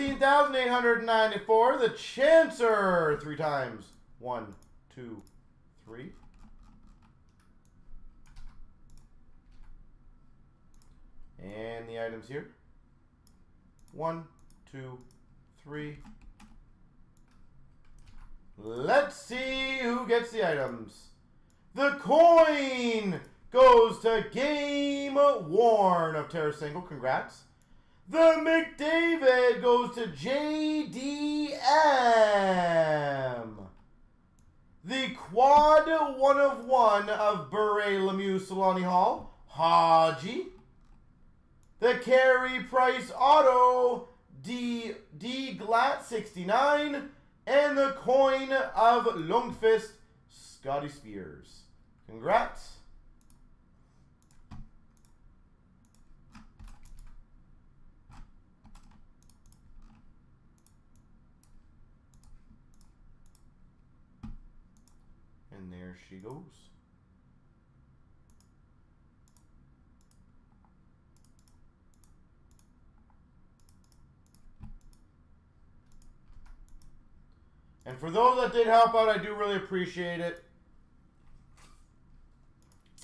17,894. The Chancer. Three times. One, two, three. And the items here. One, two, three. Let's see who gets the items. The coin goes to Game Worn of Terra Single. Congrats. The McDavid goes to JDM. The quad one of one of Bure Lemieux Selanne Hall. Haji. The Carey Price Auto D D Glat 69 and the coin of Lundqvist Scotty Spears. Congrats. And there she goes. And for those that did help out, I do really appreciate it.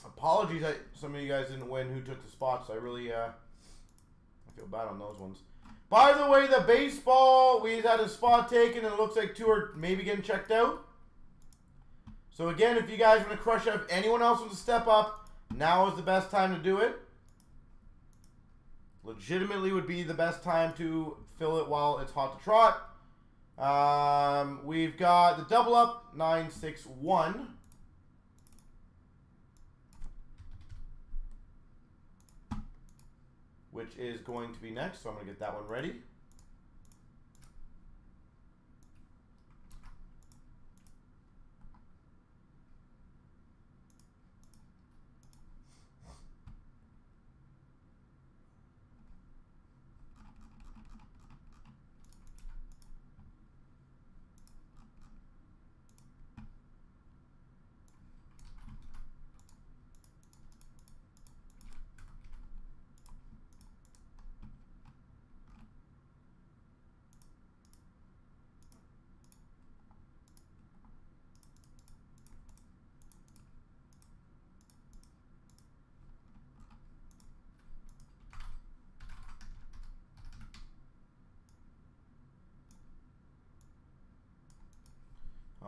Apologies that some of you guys didn't win who took the spots. I really uh, I feel bad on those ones. By the way, the baseball, we had a spot taken and it looks like two are maybe getting checked out. So again, if you guys want to crush up, anyone else wants to step up, now is the best time to do it. Legitimately would be the best time to fill it while it's hot to trot. Um, we've got the double up, 961. Which is going to be next, so I'm going to get that one ready.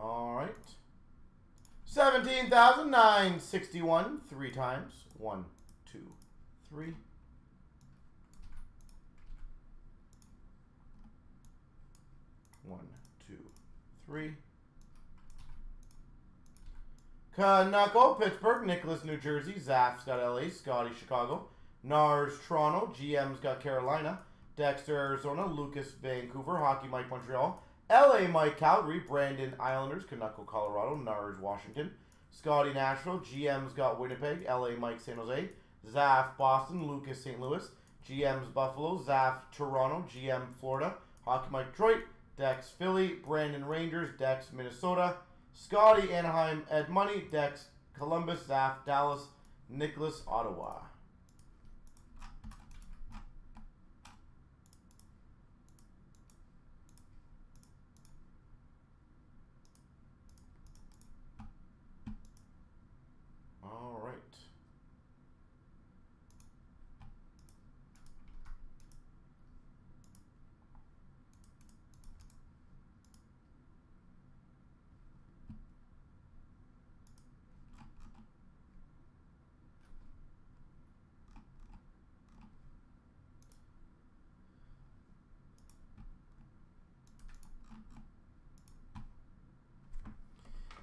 All right. 17,961 three times. One, two, three. One, two, three. Canucko, Pittsburgh. Nicholas, New Jersey. Zaf's got LA. Scotty, Chicago. Nars, Toronto. GM's got Carolina. Dexter, Arizona. Lucas, Vancouver. Hockey Mike, Montreal. LA Mike Calgary, Brandon Islanders, Canucko, Colorado, Nars, Washington, Scotty Nashville, GM's got Winnipeg, LA Mike San Jose, Zaf Boston, Lucas St. Louis, GM's Buffalo, Zaf Toronto, GM Florida, Hockey Mike Detroit, Dex Philly, Brandon Rangers, Dex Minnesota, Scotty Anaheim, Ed Money, Dex Columbus, Zaf Dallas, Nicholas Ottawa. All right.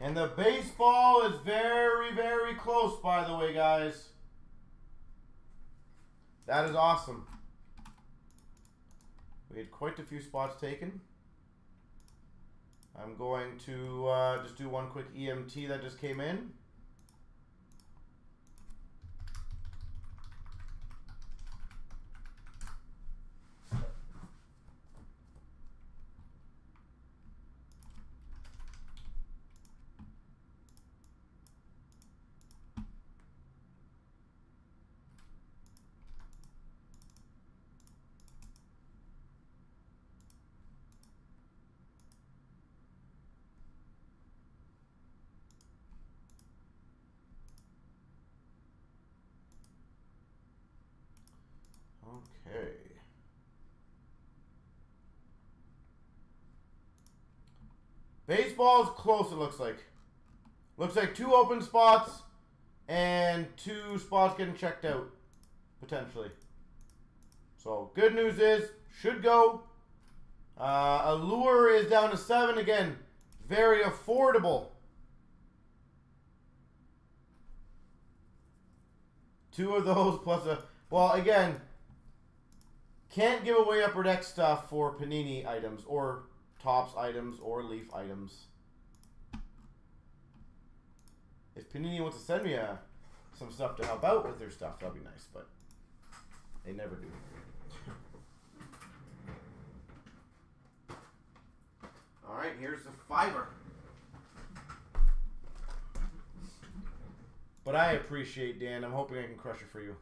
And the baseball is very, very close, by the way, guys. That is awesome. We had quite a few spots taken. I'm going to uh, just do one quick EMT that just came in. Okay. Baseball is close, it looks like. Looks like two open spots and two spots getting checked out, potentially. So, good news is, should go. Uh, Allure is down to seven again. Very affordable. Two of those plus a... Well, again, can't give away upper deck stuff for Panini items or Topps items or Leaf items. If Panini wants to send me a, some stuff to help out with their stuff, that'd be nice, but they never do. All right, here's the fiber. But I appreciate Dan. I'm hoping I can crush it for you.